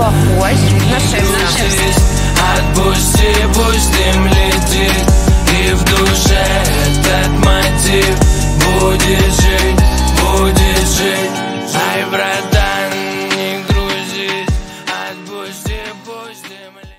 похож на шерсть. Отпусти, пусть дым летит И в душе этот мотив Будет жить, будет жить Ай, братан, не грузись Отпусти, пусть дым летит